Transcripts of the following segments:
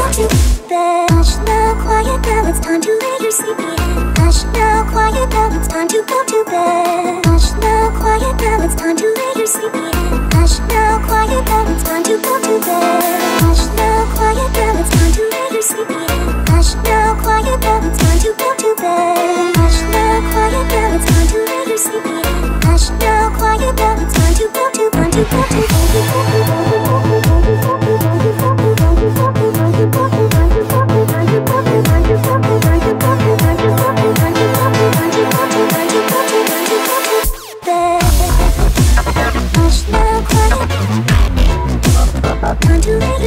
want you bed Hush now, quiet now, it's time to lay your sleepy head Hush now, quiet now, it's time to go to bed Hush now, quiet now, it's time to lay your sleepy head Hush now, quiet now, it's time to go to bed.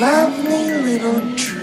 lovely little tree.